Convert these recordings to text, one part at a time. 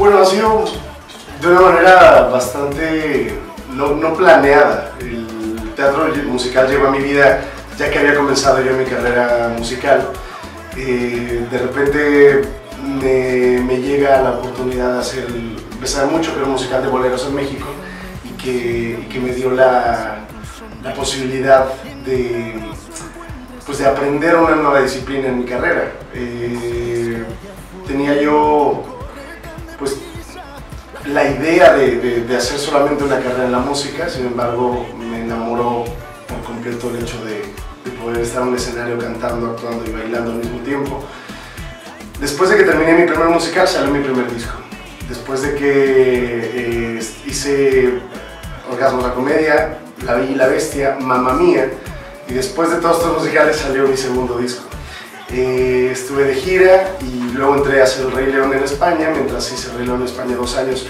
Bueno, ha sido de una manera bastante no, planeada. El teatro musical llegó a mi vida ya que había comenzado yo mi carrera musical. Eh, de repente me, llega la oportunidad de hacer, empezar mucho un musical de boleros en México y que, y que me dio la, la posibilidad de, pues de aprender una nueva disciplina en mi carrera. Eh, tenía yo pues la idea de, de, hacer solamente una carrera en la música, sin embargo me enamoró por completo el hecho de, de poder estar en un escenario cantando, actuando y bailando al mismo tiempo. Después de que terminé mi primer musical salió mi primer disco. Después de que eh, hice Orgasmo la Comedia, La Bella y la Bestia, Mamma Mía, y después de todos estos musicales salió mi segundo disco. Eh, estuve de gira y luego entré a hacer El Rey León en España, mientras hice El Rey León en España dos años,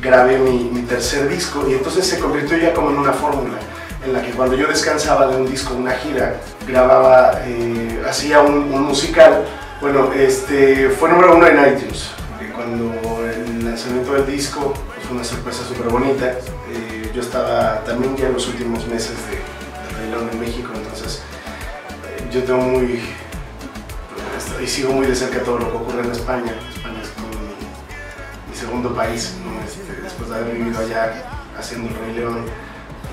grabé mi, tercer disco y entonces se convirtió ya como en una fórmula en la que cuando yo descansaba de un disco, una gira, grababa, eh, hacía un, musical. Bueno, este, fue número uno en iTunes. Cuando el lanzamiento del disco pues, fue una sorpresa súper bonita. Eh, yo estaba también ya en los últimos meses de, de Rey León en México, entonces yo tengo muy, y sigo muy de cerca todo lo que ocurre en España. España es como mi, mi segundo país, este, después de haber vivido allá haciendo el Rey León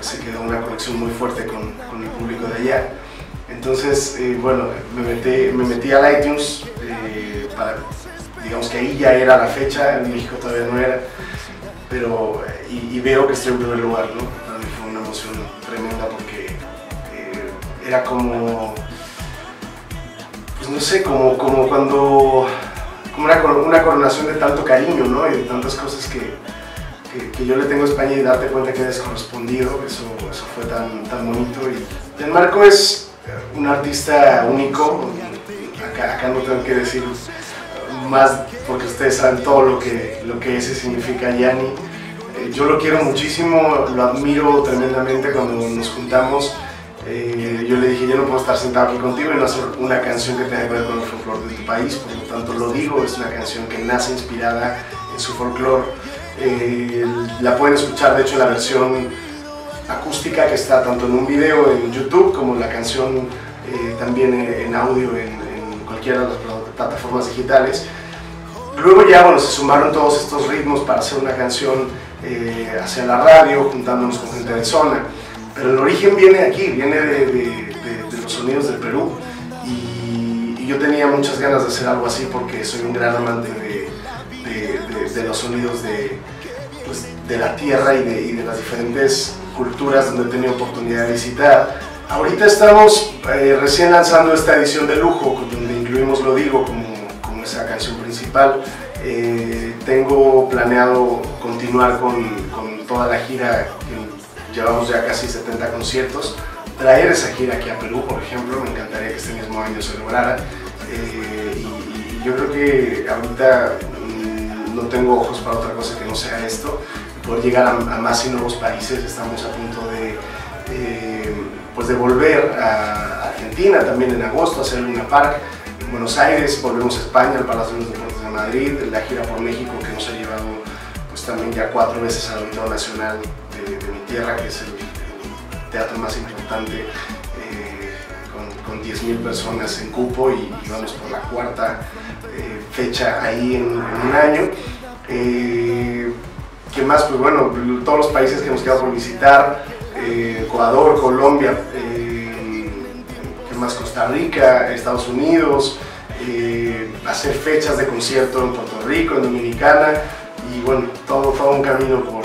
se quedó una conexión muy fuerte con, el público de allá. Entonces, eh, bueno, me metí, me al iTunes eh, para, digamos que ahí ya era la fecha, en México todavía no era, pero, y, veo que estoy en primer lugar, ¿no? Para mí fue una emoción tremenda porque eh, era como, pues no sé, como, como cuando, como una, una coronación de tanto cariño, ¿no? Y de tantas cosas que, que, yo le tengo a España y darte cuenta que eres correspondido, eso, eso fue tan, tan bonito. Y Marco es un artista único, acá, acá, no tengo que decir más porque ustedes saben todo lo que, lo que ese significa Yanni. Eh, yo lo quiero muchísimo, lo admiro tremendamente cuando nos juntamos. Eh, yo le dije, yo no puedo estar sentado aquí contigo y no hacer una canción que tenga que ver con el folclore de tu país, por lo tanto lo digo, es una canción que nace inspirada en su folclore eh, la pueden escuchar de hecho en la versión acústica que está tanto en un video en YouTube como la canción eh, también en audio en, cualquiera de las plataformas digitales. Luego ya bueno, se sumaron todos estos ritmos para hacer una canción eh, hacia la radio, juntándonos con gente de zona. Pero el origen viene aquí, viene de, de, de, de los sonidos del Perú. Y, y, yo tenía muchas ganas de hacer algo así porque soy un gran amante de, los sonidos de, pues, la tierra y y de, las diferentes culturas donde he tenido oportunidad de visitar. Ahorita estamos eh, recién lanzando esta edición de lujo, donde incluimos Lo Digo como, como esa canción principal. Eh, tengo planeado continuar con, con, toda la gira, que llevamos ya casi 70 conciertos, traer esa gira aquí a Perú, por ejemplo, me encantaría que este mismo año se lograra. Eh, y, y yo creo que ahorita no tengo ojos para otra cosa que no sea esto, poder llegar a, a más y nuevos países, estamos a punto de, eh, pues de volver a Argentina también en agosto, hacer una park, en Buenos Aires, volvemos a España, al Palacio de los Deportes de Madrid, la gira por México que llevado pues también ya cuatro veces al Auditorio Nacional de, mi tierra, que es el, teatro más importante eh, con, con 10.000 personas en cupo y, vamos por la cuarta eh, fecha ahí en, un año. Eh, ¿Qué más? Pues bueno, todos los países que nos queda por visitar, eh, Ecuador, Colombia, ¿qué más? Costa Rica, Estados Unidos, hacer fechas de concierto en Puerto Rico, en Dominicana, y bueno, todo, todo un camino por,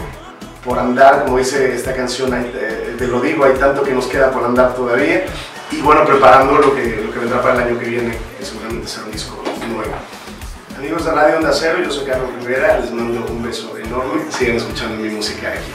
por andar, como dice esta canción, hay, te lo digo, hay tanto que nos queda por andar todavía, y bueno, preparando lo que, lo que vendrá para el año que viene, que seguramente será un disco nuevo. Amigos de Radio Onda Cero, yo soy Carlos Rivera, les mando un beso enorme, sigan escuchando mi música aquí.